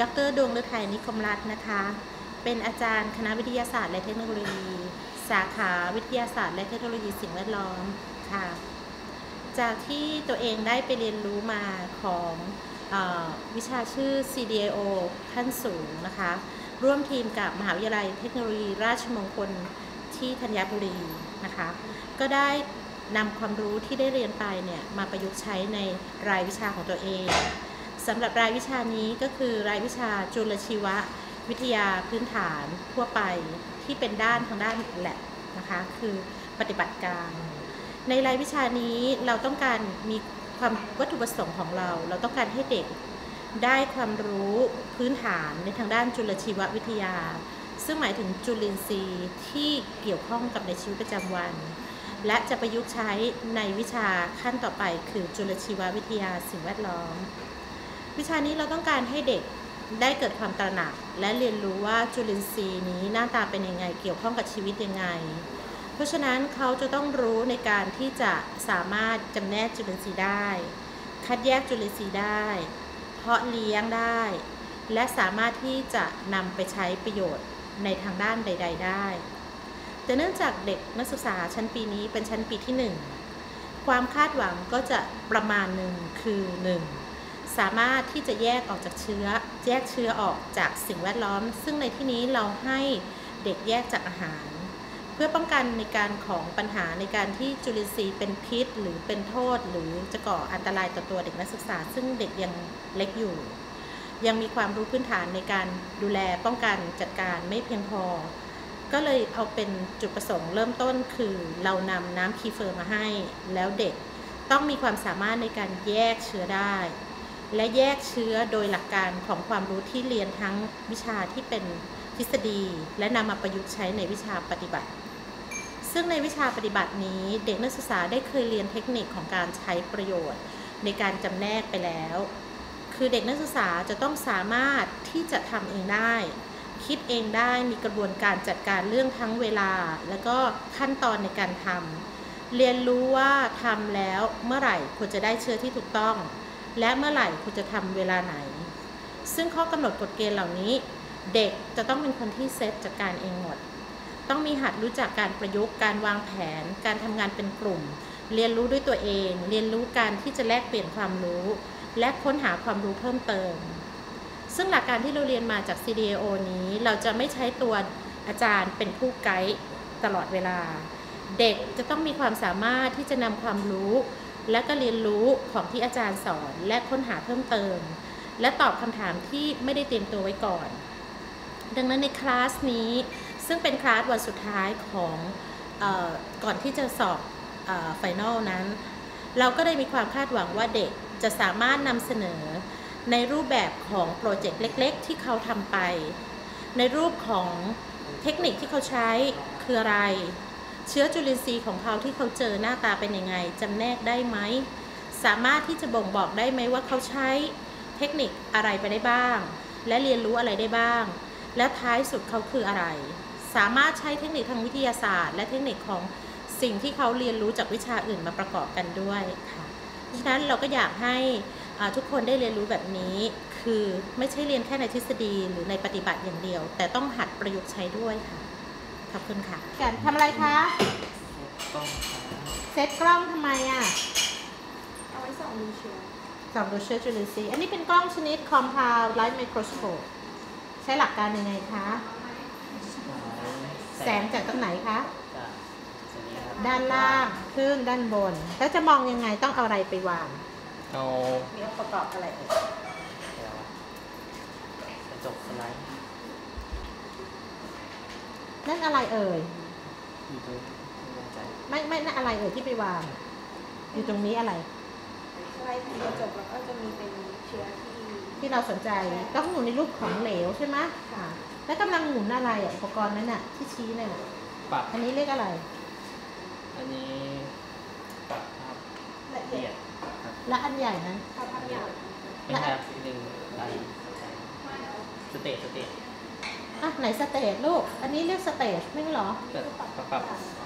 ดรดวงฤทัยนิคมรัตน์นะคะ เป็นอาจารย์คณะวิทยาศาสตร์และเทคโนโลยี สาขาวิทยาศาสตร์และเทคโนโลยีสิ่งแวดล้อมค่ะ จากที่ตัวเองได้ไปเรียนรู้มาของอวิชาชื่อ CDAO ขั้นสูงนะคะ ร่วมทีมกับมหาวิทยาลัยเทคโนโลยีราชมงคลที่ธัญบุรีนะคะ ก็ได้นำความรู้ที่ได้เรียนไปเนี่ยมาประยุกต์ใช้ในรายวิชาของตัวเอง สำหรับรายวิชานี้ก็คือรายวิชาจุลชีววิทยาพื้นฐานทั่วไปที่เป็นด้านทางด้านแลบนะคะคือปฏิบัติการ ในรายวิชานี้เราต้องการมีความวัตถุประสงค์ของเรา เราต้องการให้เด็กได้ความรู้พื้นฐานในทางด้านจุลชีววิทยา ซึ่งหมายถึงจุลินทรีย์ที่เกี่ยวข้องกับในชีวิตประจำวัน และจะประยุกต์ใช้ในวิชาขั้นต่อไปคือจุลชีววิทยาสิ่งแวดล้อม วิชานี้เราต้องการให้เด็กได้เกิดความตระหนัก และเรียนรู้ว่าจุลินทรีย์นี้หน้าตาเป็นยังไงเกี่ยวข้องกับชีวิตยังไง เพราะฉะนั้นเขาจะต้องรู้ในการที่จะสามารถจำแนกจุลินทรีย์ได้ คัดแยกจุลินทรีย์ได้ เพาะเลี้ยงได้ และสามารถที่จะนำไปใช้ประโยชน์ในทางด้านใด ๆ ได้ แต่เนื่องจากเด็กนักศึกษาชั้นปีนี้เป็นชั้นปีที่ 1 ความคาดหวังก็จะประมาณหนึ่งคือ 1. สามารถที่จะแยกออกจากเชื้อ แยกเชื้อออกจากสิ่งแวดล้อม ซึ่งในที่นี้เราให้เด็กแยกจากอาหาร เพื่อป้องกันในการของปัญหาในการที่จุลินทรีย์เป็นพิษ หรือเป็นโทษ หรือจะก่ออันตรายต่อตัวเด็กนักศึกษา ซึ่งเด็กยังเล็กอยู่ ยังมีความรู้พื้นฐานในการดูแลป้องกันจัดการไม่เพียงพอ ก็เลยเอาเป็นจุดประสงค์เริ่มต้นคือเรานำน้ำคีเฟอร์มาให้ แล้วเด็กต้องมีความสามารถในการแยกเชื้อได้ และแยกเชื้อโดยหลักการของความรู้ที่เรียนทั้งวิชาที่เป็นทฤษฎี และนำมาประยุกต์ใช้ในวิชาปฏิบัติ ซึ่งในวิชาปฏิบัตินี้เด็กนักศึกษาได้เคยเรียนเทคนิคของการใช้ประโยชน์ ในการจำแนกไปแล้ว คือเด็กนักศึกษาจะต้องสามารถที่จะทำเองได้ คิดเองได้มีกระบวนการจัดการเรื่องทั้งเวลา แล้วก็ขั้นตอนในการทำเรียนรู้ว่าทำแล้วเมื่อไหร่ควรจะได้เชื้อที่ถูกต้อง และเมื่อไหร่ควรจะทำเวลาไหน ซึ่งข้อกำหนดกฎเกณฑ์เหล่านี้ เด็กจะต้องเป็นคนที่เซตจัดการเองหมด ต้องมีหัดรู้จักการประยุกต์ การวางแผน การทำงานเป็นกลุ่ม เรียนรู้ด้วยตัวเอง เรียนรู้การที่จะแลกเปลี่ยนความรู้ และค้นหาความรู้เพิ่มเติม ซึ่งหลักการที่เราเรียนมาจาก CDAO นี้ เราจะไม่ใช้ตัวอาจารย์เป็นผู้ไกด์ตลอดเวลา เด็กจะต้องมีความสามารถที่จะนำความรู้ และก็เรียนรู้ของที่อาจารย์สอนและค้นหาเพิ่มเติม และตอบคำถามที่ไม่ได้เตรียมตัวไว้ก่อน ดังนั้นในคลาสนี้ซึ่งเป็นคลาสวันสุดท้ายของออก่อนที่จะสอบไฟนลนั้น เราก็ได้มีความคาดหวังว่าเด็กจะสามารถนำเสนอในรูปแบบของโปรเจกต์เล็ก ๆ ที่เขาทำไป ในรูปของเทคนิคที่เขาใช้คืออะไร เชื้อจุลินทรีย์ของเขาที่เขาเจอหน้าตาเป็นยังไงจำแนกได้ไหม สามารถที่จะบ่งบอกได้ไหมว่าเขาใช้เทคนิคอะไรไปได้บ้าง และเรียนรู้อะไรได้บ้าง และท้ายสุดเขาคืออะไร สามารถใช้เทคนิคทางวิทยาศาสตร์ และเทคนิคของสิ่งที่เขาเรียนรู้จากวิชาอื่นมาประกอบกันด้วยค่ะเพราะฉะนั้นเราก็อยากให้ทุกคนได้เรียนรู้แบบนี้ คือไม่ใช่เรียนแค่ในทฤษฎีหรือในปฏิบัติอย่างเดียว แต่ต้องหัดประยุกต์ใช้ด้วยค่ะ ขอบคุณค่ะการทำอะไรคะเซตกล้องทำไมอะ เอาไว้ส่องดูเชื้อส่องดูเชื้อจุลินทรีย์อันนี้เป็นกล้องชนิด compound light microscope ใช้หลักการยังไงคะ แสงจากตรงไหนคะจากตัวนี้ครับด้านล่างขึ้นด้านบน แล้วจะมองยังไงต้องเอาอะไรไปวางเอามีองค์ประกอบอะไรเอ่ยเดี๋ยวกระจกสไลด์ นั่นอะไรเอ่ยอยู่ตรงไม่แน่ใจไม่ไม่นั่นอะไรเอ่ยที่ไปวาง อยู่ตรงนี้อะไรไล่ถึงกระจกแล้วก็จะมีเป็นเชื้อที่ที่เราสนใจต้องหมุนในรูปของเหลวใช่ไหมค่ะ แล้วกำลังหมุนอะไรอะอุปกรณ์นั้นน่ะที่ชี้เนี่ยน่ะปรับอันนี้เรียกอะไร อันนี้ปรับภาพละละเอีเอียยดดครับและอันใหญ่นั้นภาพภาพยาวไม่ใช่ครับหนึ่งไลท์stage stage อะไหน stage ลูก อันนี้เรียก stage ไม่ใช่เหรอเกิดปรับปรับ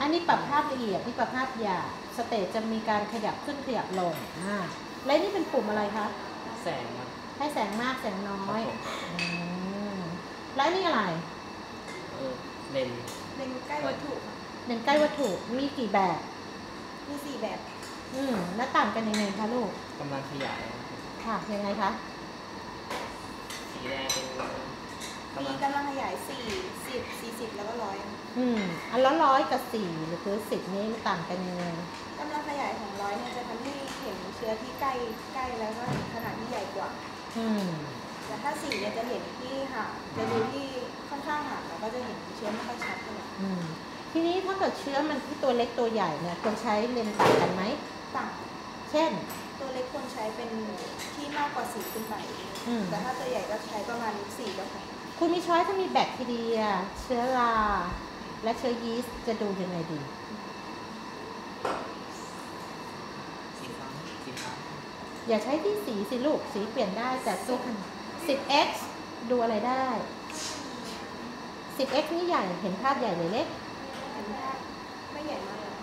อันนี้ปรับภาพละเอียดนี่ปรับภาพหยาบ stage จะมีการขยับขึ้นขยับลงอ่าแล้วนี่เป็นปุ่มอะไรคะแสงครับแให้แสงมากแสงน้อยครับผมอืมแล้วนี่อะไรเออเลนส์เลนส์ใกล้วัตถุค่ะเลนส์ใกล้วัตถุมีกี่แบบ มีสี่แบบ อืมแล้วต่างกันยังไงคะลูกกำลังขยายครับค่ะยังไงคะ สีแดงเป็นกำ มีลังกำลังขยายสี่สิบสี่สิบแล้วก็ร้อยอืมอันละร้อยกับสี่หรือคือสิบนี้มันต่างกันยังไงกำลังขยายของร้อยเนี่ยจะทำให้เห็นเชื้อที่ใกล้ใกล้แล้วก็เห็นขนาดที่ใหญ่กว่า อืมแต่ถ้าสี่เนี่ยจะเห็นที่ห่างจะดูที่ค่อนข้างห่างแล้วก็จะเห็นเชื้อไม่ค่อยชัดเท่าไหร่อืมทีนี้ถ้าเกิดเชื้อมันที่ตัวเล็กตัวใหญ่เนี่ยควรใช้เลนส์ต่างกันไหมต่างเช่น ตัวเล็กควรใช้เป็นที่มากกว่าสี่ขึ้นไปอืมแต่ถ้าตัวใหญ่ก็ใช้ประมาณสี่ก็พอ คุณมีช้อยถ้ามีแบคทีเรีย เชื้อรา และเชื้อยีสต์จะดูยังไงดีสีฟ้าสีฟ้าอย่าใช้ที่สีสิลูกสีเปลี่ยนได้แต่ตัวขนาด 10x ดูอะไรได้ 10x นี่ใหญ่เห็นภาพใหญ่หรือเล็กเห็นภาพไม่ใหญ่มากเลย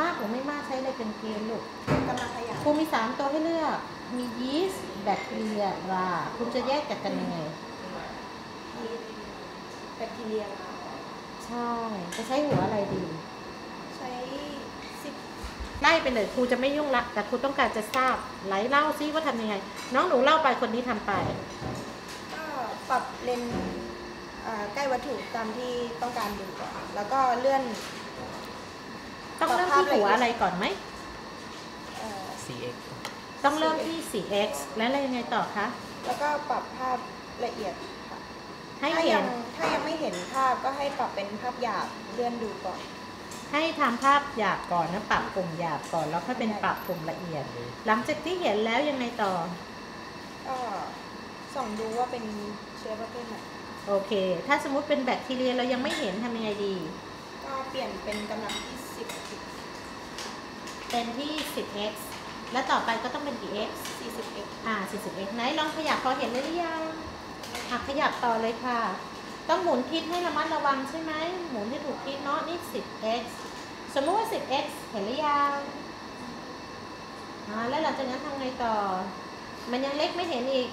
มากหรือไม่มากใช้อะไรเป็นเกณฑ์ลูกกำลังขยายครูมี3ตัวให้เลือก มียีสต์แบคทีเรียราคุณจะแยกจากกันยังไงมี แบคทีเรียราใช่ จะใช้หัวอะไรดี ใช้สิบไล่ไปเลยครูจะไม่ยุ่งละ แต่ครูต้องการจะทราบไหลเล่าซิว่าทำยังไง น้องหนูเล่าไปคนนี้ทำไป ก็ปรับเลนส์อ่าใกล้วัตถุตามที่ต้องการดูก่อนแล้วก็เลื่อน ต้องเริ่มที่หัวอะไรก่อนไหม เอ่อสีเอ็กต้องเริ่มที่ 4x แล้วอะไรยังไงต่อคะ แล้วก็ปรับภาพละเอียดค่ะ ให้ถ้าเห็ยัน งถ้ายังไม่เห็นภาพก็ให้ปรับเป็นภาพหยาบเลื่อนดูก่อน ให้ทำภาพหยาบก่อนนะปรับปุ่มหยาบก่อนแล้วค่อยเป็นปรับปุ่มละเอียด หลังจากที่เห็นแล้วยังไงต่อ ก็ส่องดูว่าเป็นเชื้อประเภทไหนโอเค ถ้าสมมุติเป็นแบคทีเรียเรายังไม่เห็นทำยังไงดี ก็เปลี่ยนเป็นกำลังที่สิบเป็นที่ 10x แล้วต่อไปก็ต้องเป็นกี่ x สี่สิบเอ็กอ่า 40x ไหนลองขยับพอเห็นเลยหรือยัง อะขยับต่อเลยค่ะ ต้องหมุนทิศให้ระมัดระวังใช่ไหม หมุนให้ถูกทิศเนาะนี่ 10x สมมุติว่า 10x เห็นหรือยังอ่าแล้วหลังจากนั้นทำไงต่อ มันยังเล็กไม่เห็นอีก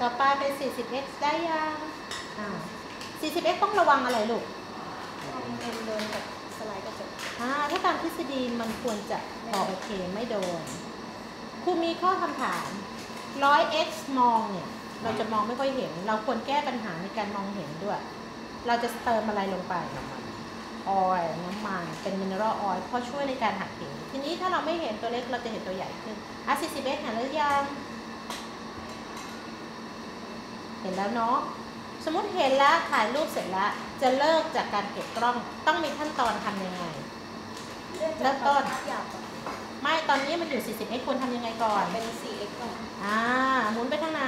ต่อไปเป็น 40x ได้ยัง อ่า 40x ต้องระวังอะไรลูกเดินเดินกับ อ่าถ้าตามทฤษฎีมันควรจะพอโอเคไม่โดนครูมีข้อคำถาม 100x มองเนี่ย เราจะมองไม่ค่อยเห็น เราควรแก้ปัญหาในการมองเห็นด้วย เราจะเติมอะไรลงไปน้ำมันออยน้ำมัน เป็นมินเนอรัลออยล์เพราะช่วยในการหักเหทีนี้ถ้าเราไม่เห็นตัวเล็กเราจะเห็นตัวใหญ่ขึ้นอะ 40x เห็นหรือยัง เห็นแล้วเนาะสมมติเห็นแล้วถ่ายรูปเสร็จแล้ว จะเลิกจากการเก็บกล้องต้องมีขั้นตอนทำยังไง เลื่อนเริ่จากมต้นภาพหยาบก่อนไม่ตอนนี้มันอยู่ 40x ควรทำยังไงก่อน เป็นสี่เอ็กก่อน อ่า หมุนไปทางไหน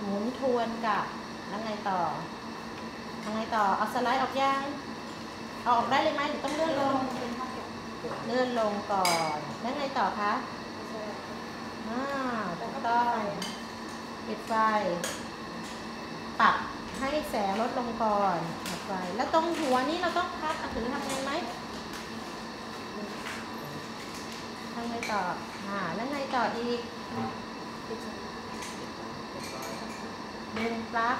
หมุนทวนกลับ แล้วไงต่อทำไงต่อ เอาสไลด์ออกยังเอาออกได้เลยไหมหรือต้องเลื่อนลงเป็นภาพหยาบเลื่อนลงก่อน แล้วไงต่อคะใช่อ่าแล้ถูวกก็ต้องปิดไฟปิดไฟ ปรับให้แสงลดลงก่อนปิดไฟ แล้วตรงหัวนี้เราต้องพับอะถือทำไงไหม ทำไงต่ออ่าแล้วไงต่ออีกปิดไฟดึงปลั๊ก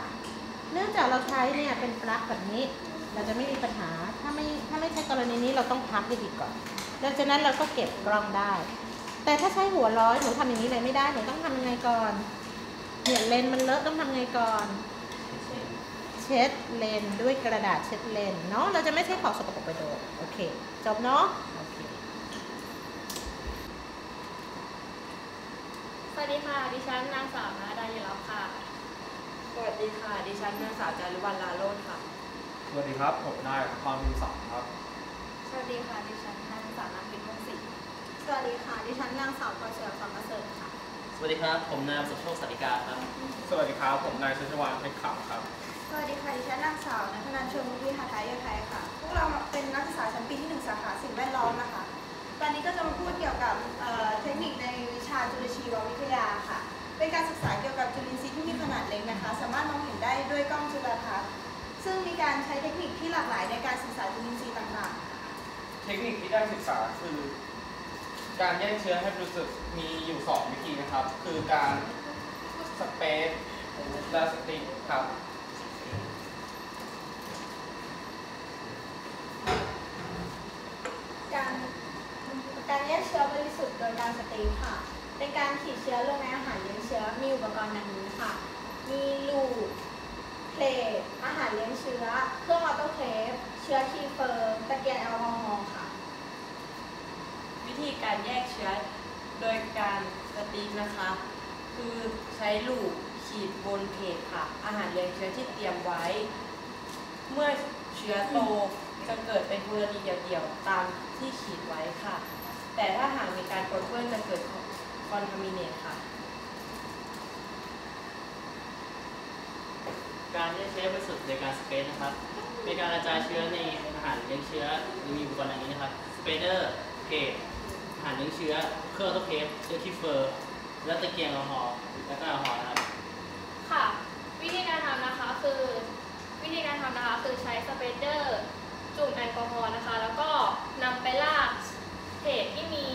เนื่องจากเราใช้เนี่ยเป็นปลั๊กแบบนี้ เราจะไม่มีปัญหาถ้าไม่ถ้าไม่ใช่กรณีนี้เราต้องพักให้ดีก่อนดังนั้นเราก็เก็บกล้องได้ แต่ถ้าใช้หัวร้อยหนูทำอย่างนี้เลยไม่ได้หนูต้องทำยังไงก่อนเนี่ยเลนมันเลอะต้องทำไงก่อนเช็ดเลนด้วยกระดาษเช็ดเลนเนาะเราจะไม่ใช้ของสกปรกไปโดนโอเค จบเนาะ โอเค ส วัสดีค่ะ ดิฉันนางสาวนาดายรับค่ะ สวัสดีค่ะ ดิฉันนางสาวจารุวรรณลาโรจน์ค่ะ สวัสดีครับ ผมนายความมีศักดิ์ครับ สวัสดีค่ะ ดิฉันนางสาวนักพิมพ์พงศิษฐ์สวัสดีค่ะ ดิฉันนางสาวพลอยเสือความประเสริฐค่ะ สวัสดีครับ ผมนามสุโชคสันติกาครับ สวัสดีครับ ผมนายชัชวานเพชรขาวครับ สวัสดีค่ะ ดิฉันนางสาวนัทนันชมวิหาไทยไทยค่ะ พวกเราเป็นนักศึกษาชั้นปีที่หนึ่งสาขาสิ่งแวดล้อมนะคะ ตอนนี้ก็จะมาพูดเกี่ยวกับเอ่อเทคนิคในวิ ชาจุลชีววิทยาค่ะ เป็นการศึกษาเกี่ยวกับจุลินทรีย์ที่มีขนาดเล็กนะคะ สามารถมองเห็นได้ด้วยกล้องจุลทรรศน์ซึ่งมีการใช้เทคนิคที่หลากหลายในการศึกษาจุลินทรีย์ต่างๆทเทคนิคที่ได้ศึกษาคือ การแยกเชื้อให้บริสุทธิ์มีอยู่ 2 วิธีนะครับ คือการสเปซและสติ๊กครับการการแยกเชื้อบริสุทธิ์โดยการสตรีมค่ะ เป็นการขีดเชื้อลงในอาหารเลี้ยงเชื้อมีอุปกรณ์ดังนี้ค่ะ มีลูปเพลทอาหารเลี้ยงเชื้อ เครื่องออโต้เคลฟเชื้อทีเฟิร์มตะเกียงแอลกอฮอล์ค่ะ วิธีการแยกเชื้อโดยการสติ๊กนะคะ คือใช้ลูกขีดบนเพจค่ะ อาหารเลี้ยงเชื้อที่เตรียมไว้ เมื่อเชื้อโตจะเกิดเป็นกรณีเดี่ยวๆตามที่ขีดไว้ค่ะ แต่ถ้าหากมีการปนเปื้อนจะเกิด คอนทามิเนตค่ะ การแยกเชื้อบริสุทธิ์โดยการสเปซนะครับเป็นการกระจายเชื้อในอาหารเลี้ยงเชื้อโดยมีอุปกรณ์ดังนี้นะครับ spreader plate อาหารเลี้ยงเชื้อ เครื่อง autoclave เชื้อ kefir และตะเกียงแอลกอฮอล์และก็แอลกอฮอล์นะครับค่ะ วิธีการทำนะคะคือ วิธีการทำนะคะคือใช้ spreader จุ่มแอลกอฮอล์นะคะ แล้วก็นำไปลากเพจที่มี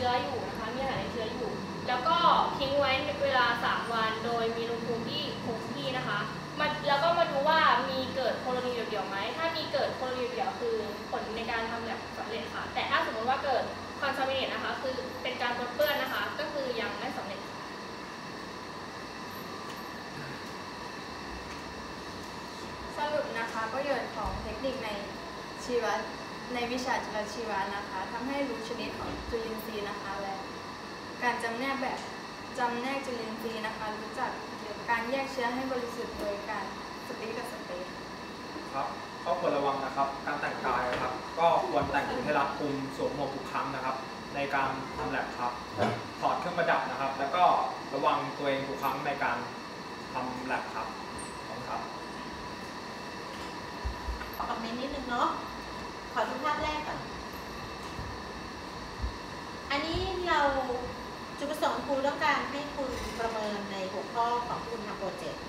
เชื้ออยู่นะคะ มีอาหารในเชื้ออยู่ แล้วก็ทิ้งไว้เวลา 3 วัน โดยมีอุณหภูมิที่คงที่นะคะมาแล้วก็มาดูว่ามีเกิดโคโลนีเดี่ยวๆไหม ถ้ามีเกิดโคโลนีเดี่ยวๆคือผลในการทำแบบสำเร็จค่ะ แต่ถ้าสมมติว่าเกิดคอนซามิเนตนะคะ คือเป็นการปนเปื้อนนะคะ ก็คือยังไม่สำเร็จสรุปนะคะประโยชน์ของเทคนิคในชีวะ ในวิชาจุลชีวะนะคะทำให้รู้ชนิดของจุลินทรีย์นะคะ และการจำแนกแบบจำแนกจุลินทรีย์นะคะ รู้จักการแยกเชื้อให้บริสุทธิ์โดยการสปีกกับสเปซครับก็ควรระวังนะครับ การแต่งกายนะครับ ก็ควรแต่งตัวให้รัดกุมสวมหมวกทุกครั้งนะครับ ในการทำแลบครับถอดเครื่องประดับนะครับ แล้วก็ระวังตัวเองทุกครั้งในการทำแลบครับขอบคุณครับขอคอมเมนต์นิดนึงเนาะ ขอดูภาพแรกก่อน อันนี้เราจุดประสงค์ครูต้องการให้คุณประเมินในหัวข้อของคุณทำโปรเจกต์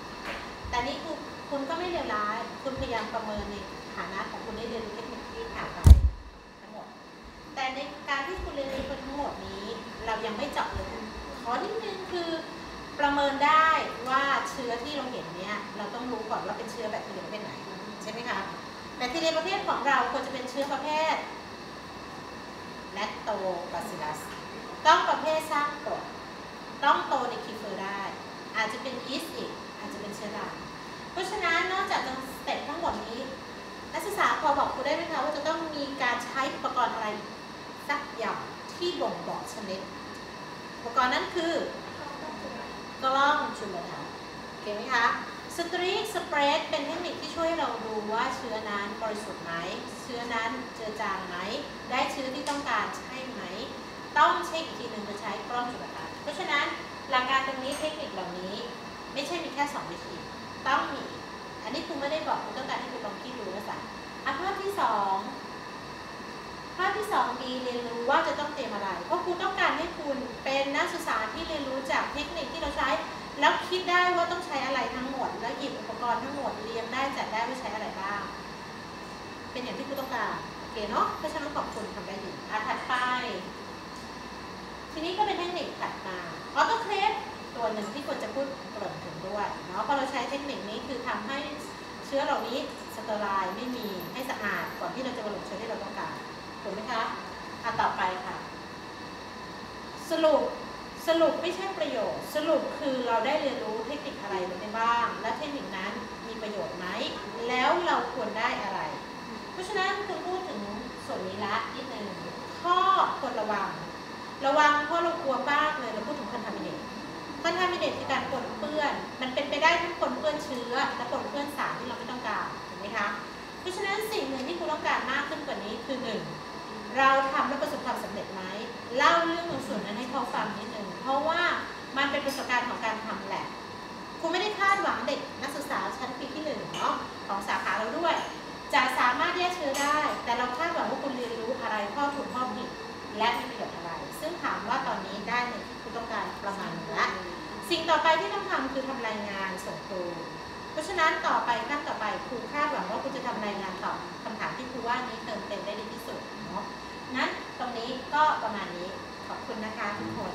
แต่นี่คือคุณก็ไม่เลวร้าย คุณพยายามประเมินในฐานะของคุณได้เรียนรู้เทคนิคที่ถามไปทั้งหมด แต่ในการที่คุณเรียนรู้ทั้งหมดนี้ เรายังไม่เจาะเลยขอนิดนึงคือประเมินได้ว่าเชื้อที่เราเห็นเนี้ยเราต้องรู้ก่อนว่าเป็นเชื้อแบคทีเรียประเภทไหนใช่ไหมคะแบ คทีเรียประเภทของเราควรจะเป็นเชื้อประเภLactobacillus ต้องประเภทสร้างกรดต้องโตใน kefir ได้ อาจจะเป็นยีสต์อีก อาจจะเป็นเชื้อราเพราะฉะนั้นนอกจากจะ step ทั้งหมดนี้ นักศึกษาพอบอกครูได้ไหมคะว่าจะต้องมีการใช้อุปกรณ์อะไรสักอย่างที่บ่งบอกชนิด อุปกรณ์นั้นคือกล้องจุลทรรศน์โอเคไหมคะ streak spread เป็นเทคนิคที่ช่วยเราดูว่าเชื้อนั้นบริสุทธิ์ไหม เชื้อนั้นเจือจางไหม ได้เชื้อที่ต้องการใช่ไหม ต้องเช็คอีกทีหนึ่งโดยใช้กล้องจุลทรรศน์เพราะฉะนั้นหลักการตรงนี้เทคนิคเหล่านี้ ไม่ใช่มีแค่สองวิธี ต้องมี อันนี้ครูไม่ได้บอกครูต้องการให้ครูลองคิดดูนะจ๊ะอภาพที่สองภาพที่สองดีเรียนรู้ว่าจะต้องเตรียมอะไร เพราะครูต้องการให้คุณเป็นนักศึกษาที่เรียนรู้จากเทคนิคที่เราใช้ แล้วคิดได้ว่าต้องใช้อะไรทั้งหมด แล้วหยิบอุปกรณ์ทั้งหมดเรียงได้จัดได้ว่าใช้อะไรบ้าง เป็นอย่างที่ครูต้องการโอเคเนาะเพราะฉะนั้นขอบคุณทำได้ดีอะถัดไป ทีนี้ก็เป็นเทคนิคถัดมา autoclave ตัวหนึ่งที่ควรจะพูดเกริ่นถึงด้วยเนาะพอเราใช้เทคนิคนี้คือทำให้เชื้อเหล่านี้ sterile ไม่มีให้สะอาดก่อนที่เราจะบรรลุเชื้อที่เราต้องการถูกไหมคะอะต่อไปค่ะ สรุป สรุปไม่ใช่ประโยชน์ สรุปคือเราได้เรียนรู้เทคนิคอะไรไปบ้าง และเทคนิคนั้นมีประโยชน์ไหม แล้วเราควรได้อะไร เพราะฉะนั้นคุณพูดถึงส่วนนี้ละนิดนึงข้อควรระวัง ระวังเพราะเรากลัวมากเลยเราพูดถึงคอนทามิเนตคอนทามิเนตคือการปนเปื้อน มันเป็นไปได้ทั้งปนเปื้อนเชื้อ และปนเปื้อนสารที่เราไม่ต้องการถูกไหมคะเพราะฉะนั้นสิ่งหนึ่งที่คุณต้องการมากขึ้นกว่านี้คือหนึ่งเราทำแล้วประสบความสำเร็จไหมเล่าเรื่องส่วนนั้นให้เขาฟังนิดนึง เพราะว่ามันเป็นประสบการณ์ของการทำแหละคุณไม่ได้คาดหวังเด็กนักศึกษาชั้นปีที่หนึ่งเนาะของสาขาเราด้วย จะสามารถแยกเชื้อได้ แต่เราคาดหวังว่าคุณเรียนรู้อะไรข้อถูกข้อผิดและมีประโยชน์อะไร ซึ่งถามว่าตอนนี้ได้ในที่คุณต้องการประมาณนึงละสิ่งต่อไปที่ต้องทำคือทำรายงานส่งครูเพราะฉะนั้นต่อไปขั้นต่อไปครูคาดหวังว่าคุณจะทำรายงานตอบคำถามที่ครูว่านี้เติมเต็มได้ดีที่สุดเนาะนั้นตรงนี้ก็ประมาณนี้ขอบคุณนะคะทุกคน